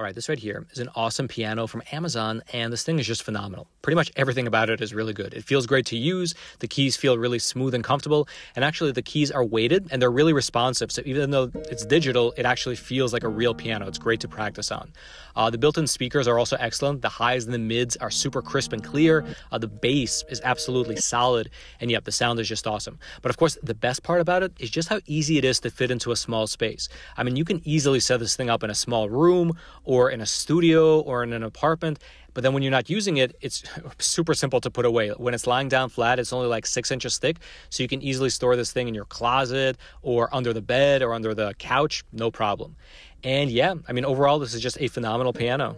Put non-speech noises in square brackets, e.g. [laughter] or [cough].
All right, this right here is an awesome piano from Amazon, and this thing is just phenomenal. Pretty much everything about it is really good. It feels great to use, the keys feel really smooth and comfortable, and actually, the keys are weighted and they're really responsive. So, even though it's digital, it actually feels like a real piano. It's great to practice on. Uh, the built in speakers are also excellent. The highs and the mids are super crisp and clear. Uh, the bass is absolutely solid, and yep, the sound is just awesome. But of course, the best part about it is just how easy it is to fit into a small space. I mean, you can easily set this thing up in a small room or in a studio or in an apartment. But then when you're not using it, it's [laughs] super simple to put away. When it's lying down flat, it's only like six inches thick. So you can easily store this thing in your closet or under the bed or under the couch, no problem. And yeah, I mean, overall, this is just a phenomenal piano.